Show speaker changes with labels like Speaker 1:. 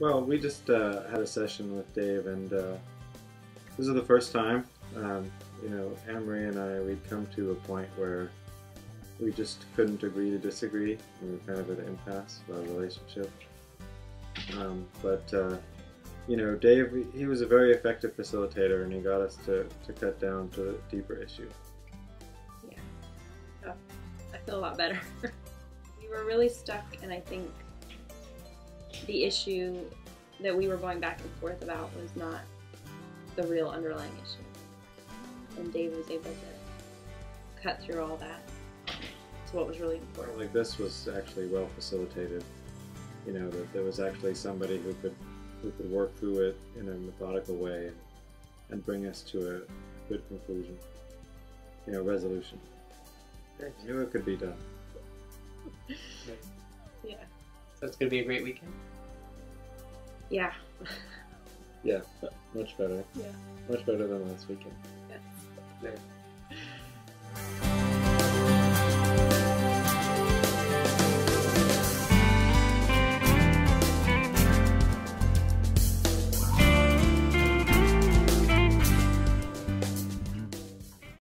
Speaker 1: Well, we just uh, had a session with Dave, and uh, this is the first time. Um, you know, Anne-Marie and I, we'd come to a point where we just couldn't agree to disagree. We were kind of at an impasse of our relationship. Um, but, uh, you know, Dave, he was a very effective facilitator, and he got us to, to cut down to a deeper issue.
Speaker 2: Yeah, I feel a lot better. we were really stuck, and I think the issue that we were going back and forth about was not the real underlying issue. And Dave was able to cut through all that to what was really important.
Speaker 1: Like this was actually well facilitated. You know, that there was actually somebody who could who could work through it in a methodical way and, and bring us to a good conclusion. You know, resolution. I knew it could be done.
Speaker 2: Yeah.
Speaker 3: So it's gonna be a great weekend.
Speaker 2: Yeah.
Speaker 1: Yeah, much better.
Speaker 2: Yeah.
Speaker 1: Much better than last weekend.
Speaker 2: Yes.
Speaker 3: There.